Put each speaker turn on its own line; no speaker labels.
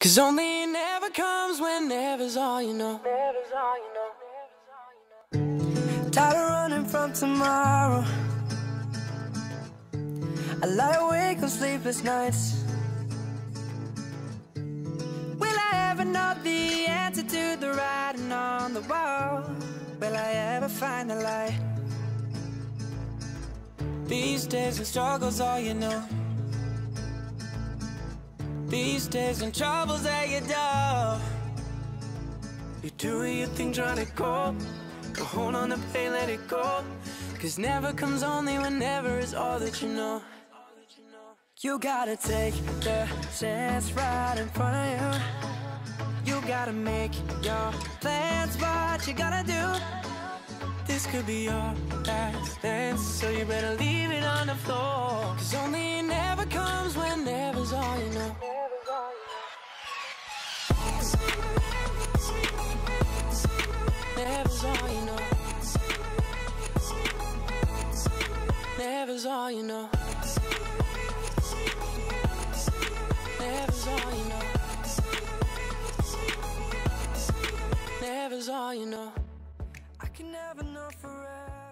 Cause only never comes when never's all you know.
Tired of running from tomorrow. I lie awake on sleepless nights. Will I ever know the answer to the writing on the wall? Will I ever find the light? These days and struggles all you know. These days and troubles at your door. You do your thing, trying to go. Go hold on the pain, let it go. Cause never comes only when never is all that you know. You gotta take the chance right in front of you. You gotta make your plans, what you gotta do. This could be your last dance, so you better leave it
Never's all you know. Never's all you know. Never's all you know.
I can never know forever.